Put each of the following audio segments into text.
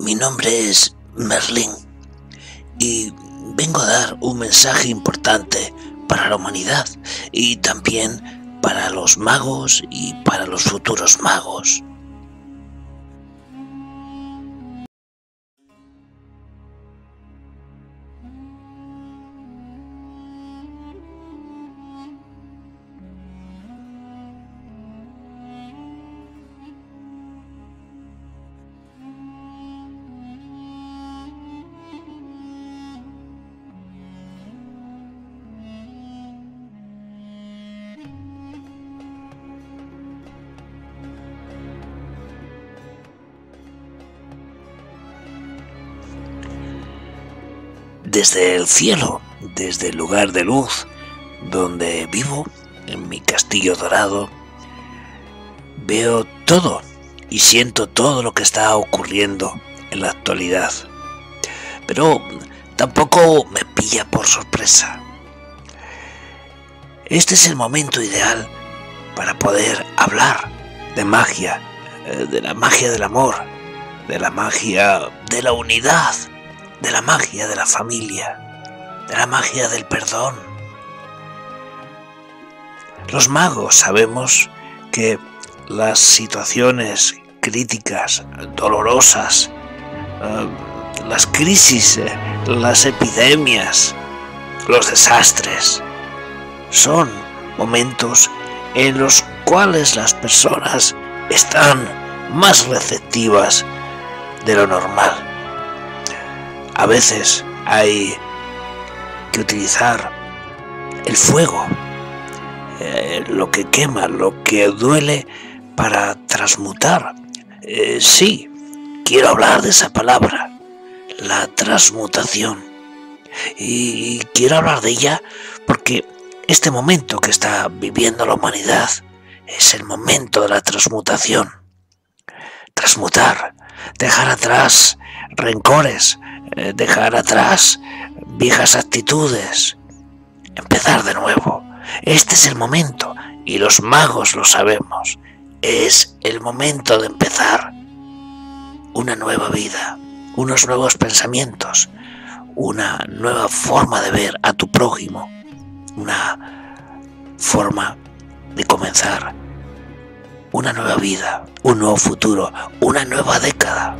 Mi nombre es Merlín y vengo a dar un mensaje importante para la humanidad y también para los magos y para los futuros magos. Desde el cielo, desde el lugar de luz donde vivo, en mi castillo dorado, veo todo y siento todo lo que está ocurriendo en la actualidad. Pero tampoco me pilla por sorpresa. Este es el momento ideal para poder hablar de magia, eh, de la magia del amor, de la magia de la unidad, de la magia de la familia, de la magia del perdón. Los magos sabemos que las situaciones críticas, dolorosas, eh, las crisis, eh, las epidemias, los desastres, son momentos en los cuales las personas están más receptivas de lo normal. A veces hay que utilizar el fuego, eh, lo que quema, lo que duele para transmutar. Eh, sí, quiero hablar de esa palabra, la transmutación. Y quiero hablar de ella porque este momento que está viviendo la humanidad es el momento de la transmutación. Transmutar, dejar atrás rencores, eh, dejar atrás viejas actitudes, empezar de nuevo. Este es el momento y los magos lo sabemos. Es el momento de empezar una nueva vida, unos nuevos pensamientos, una nueva forma de ver a tu prójimo, una forma de comenzar una nueva vida, un nuevo futuro, una nueva década.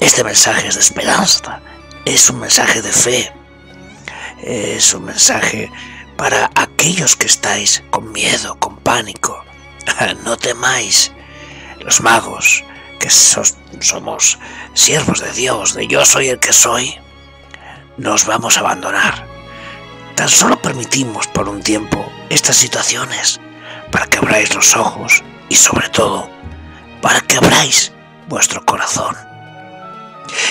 Este mensaje es de esperanza, es un mensaje de fe, es un mensaje para aquellos que estáis con miedo, con pánico. No temáis, los magos, que somos siervos de Dios, de yo soy el que soy, nos vamos a abandonar. Tan solo permitimos por un tiempo estas situaciones para que abráis los ojos y sobre todo para que abráis vuestro corazón.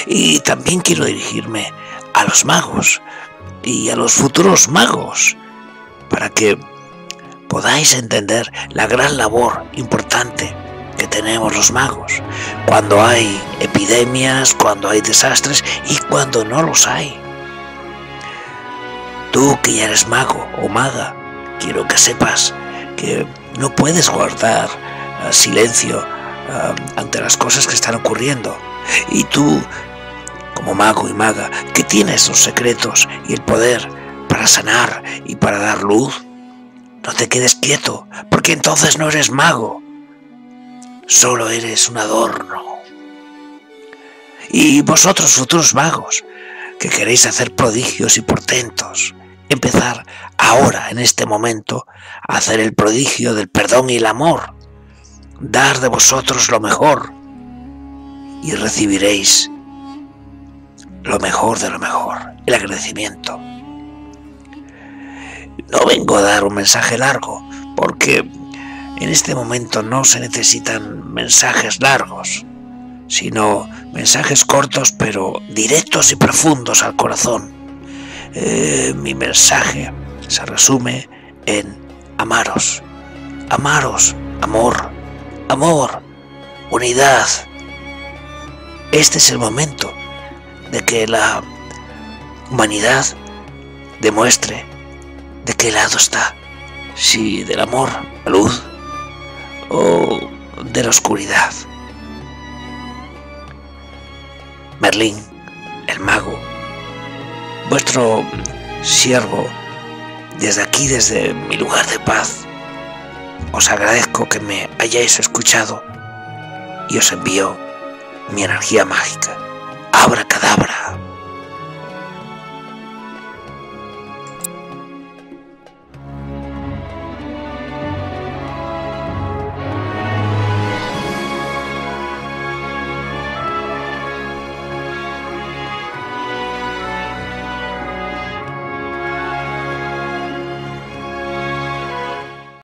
Y también quiero dirigirme a los magos y a los futuros magos para que podáis entender la gran labor importante que tenemos los magos cuando hay epidemias, cuando hay desastres y cuando no los hay. Tú que ya eres mago o maga, quiero que sepas que no puedes guardar uh, silencio uh, ante las cosas que están ocurriendo. Y tú, como mago y maga, que tienes los secretos y el poder para sanar y para dar luz, no te quedes quieto, porque entonces no eres mago, solo eres un adorno. Y vosotros, futuros magos, que queréis hacer prodigios y portentos, empezar ahora, en este momento, a hacer el prodigio del perdón y el amor, dar de vosotros lo mejor y recibiréis lo mejor de lo mejor, el agradecimiento. No vengo a dar un mensaje largo, porque en este momento no se necesitan mensajes largos, sino mensajes cortos pero directos y profundos al corazón eh, mi mensaje se resume en amaros, amaros, amor, amor, unidad. Este es el momento de que la humanidad demuestre de qué lado está, si del amor, la luz o de la oscuridad. Mago, vuestro siervo, desde aquí, desde mi lugar de paz, os agradezco que me hayáis escuchado y os envío mi energía mágica. Abra cadabra.